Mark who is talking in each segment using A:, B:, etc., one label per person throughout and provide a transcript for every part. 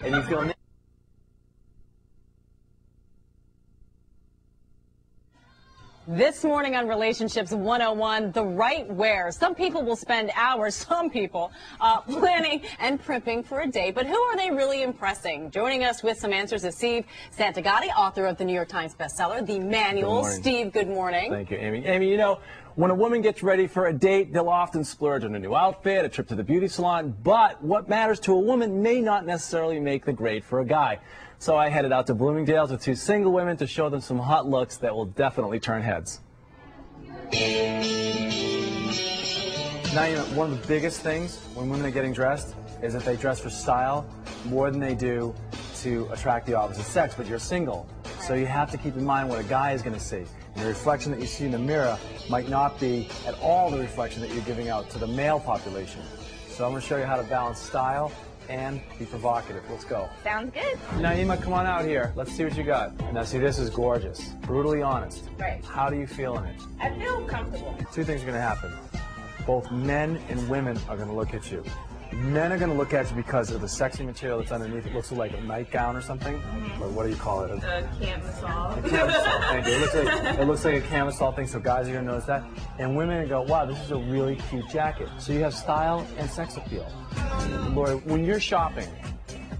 A: and you feel
B: This morning on Relationships 101, the right wear. Some people will spend hours, some people, uh, planning and prepping for a date, but who are they really impressing? Joining us with some answers is Steve Santagati, author of the New York Times bestseller, The Manual.
A: Good.
B: Steve, good morning.
A: Thank you, Amy. Amy, you know, when a woman gets ready for a date, they'll often splurge on a new outfit, a trip to the beauty salon, but what matters to a woman may not necessarily make the grade for a guy. So I headed out to Bloomingdale's with two single women to show them some hot looks that will definitely turn heads. Now, you know, one of the biggest things when women are getting dressed is that they dress for style more than they do to attract the opposite sex, but you're single. So you have to keep in mind what a guy is going to see. And the reflection that you see in the mirror might not be at all the reflection that you're giving out to the male population. So I'm going to show you how to balance style and be provocative. Let's go.
C: Sounds good.
A: Naima, come on out here. Let's see what you got. Now, see, this is gorgeous. Brutally honest.
C: Right.
A: How do you feel in it?
C: I feel comfortable.
A: Two things are going to happen. Both men and women are going to look at you. Men are going to look at you because of the sexy material that's underneath. It looks like a nightgown or something. Mm-hmm. Or what do you call it? A,
C: The camisole.
A: a camisole. Thank you. It looks, like, it looks like a camisole thing, so guys are going to notice that. And women are going to go, wow, this is a really cute jacket. So you have style and sex appeal. Lori, when you're shopping,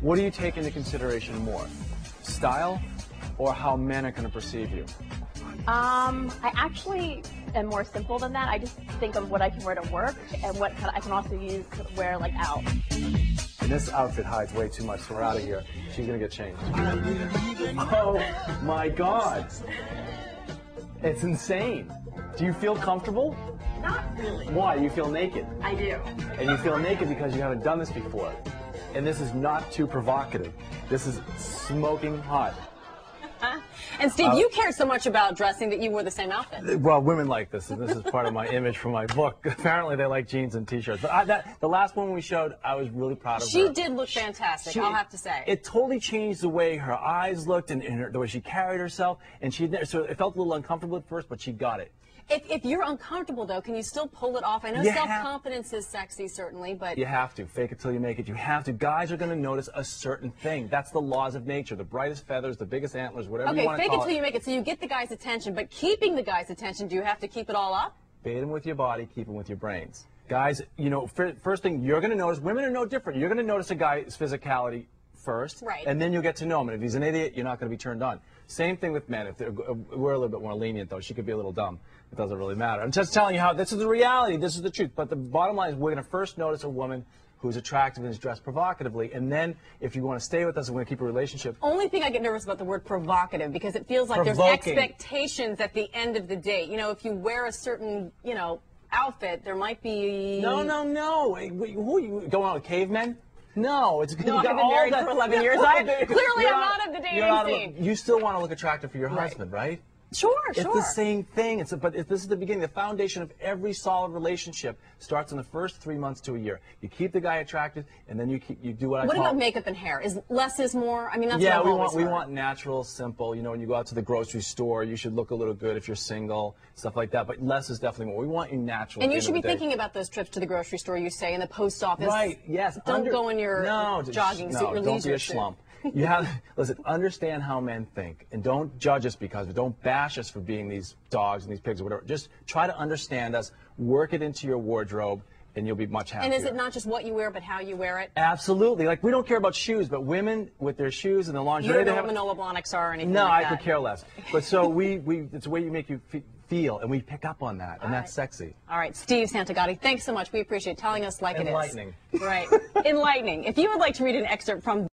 A: what do you take into consideration more? Style or how men are going to perceive you?
D: Um, I actually am more simple than that. I just think of what I can wear to work and what can, I can also use to wear like out.
A: And this outfit hides way too much, so we're out of here. She's gonna get changed. Oh my god. It's insane. Do you feel comfortable?
C: Not really.
A: Why? You feel naked.
C: I do.
A: And you feel naked because you haven't done this before. And this is not too provocative. This is smoking hot.
B: And Steve,
A: Uh,
B: you cared so much about dressing that you wore the same outfit.
A: Well, women like this, and this is part of my image for my book. Apparently, they like jeans and t-shirts. But I, that, the last one we showed, I was really proud of her.
B: She did look fantastic,
A: She-
B: I'll have to say.
A: It totally changed the way her eyes looked and, and her, the way she carried herself. And she so it felt a little uncomfortable at first, but she got it.
B: If, if you're uncomfortable, though, can you still pull it off? I know
A: You
B: self-confidence is sexy, certainly, but
A: You have to fake it till you make it. You have to. Guys are going to notice a certain thing. That's the laws of nature. The brightest feathers, the biggest antlers, whatever you
B: okay,
A: want to
B: fake
A: call
B: it till you make it. So you get the guy's attention, but keeping the guy's attention, do you have to keep it all up?
A: Bait him with your body, keep him with your brains. Guys, you know, first thing you're going to notice, women are no different. You're going to notice a guy's physicality first,
B: Right.
A: and then you'll get to know him. And if he's an idiot, you're not going to be turned on. Same thing with men. If they're, uh, we're a little bit more lenient, though. She could be a little dumb. It doesn't really matter. I'm just telling you how this is the reality. This is the truth. But the bottom line is, we're going to first notice a woman who's attractive and is dressed provocatively, and then if you want to stay with us and we're going to keep a relationship,
B: Only thing I get nervous about the word provocative because it feels like there's expectations at the end of the date. You know, if you wear a certain, you know, outfit, there might be.
A: No, no, no. Who are you going out with cavemen? No, it's
B: No,
A: you
B: I've been married
A: that-
B: for 11 years. I- clearly I'm not of the dating
A: you're of-
B: scene.
A: You still want to look attractive for your husband, right?
B: Sure,
A: It's
B: sure.
A: It's the same thing. It's a, but if this is the beginning. The foundation of every solid relationship starts in the first three months to a year. You keep the guy attracted, and then you keep you do what I
B: What about makeup and hair? Is less is more? I mean, that's
A: yeah,
B: what
A: we want we want natural, simple. You know, when you go out to the grocery store, you should look a little good if you're single, stuff like that. But less is definitely more. We want you natural.
B: And you should be
A: of the day.
B: thinking about those trips to the grocery store, you say, in the post office.
A: Right. Yes.
B: Don't
A: under-
B: go in your
A: no,
B: jogging suit,
A: no,
B: your
A: don't be a
B: suit.
A: You have listen. Understand how men think, and don't judge us because. Don't bash us for being these dogs and these pigs or whatever. Just try to understand us. Work it into your wardrobe, and you'll be much happier.
B: And is it not just what you wear, but how you wear it?
A: Absolutely. Like we don't care about shoes, but women with their shoes and the
B: You
A: lingerie,
B: don't
A: they
B: know
A: have.
B: what Manolo Blahniks are or anything
A: no,
B: like
A: I
B: that.
A: could care less. But so we, we, it's the way you make you fe- feel, and we pick up on that, and
B: All
A: that's
B: right.
A: sexy.
B: All right, Steve Santagati, thanks so much. We appreciate telling us like it is.
A: Enlightening.
B: Right. Enlightening. If you would like to read an excerpt from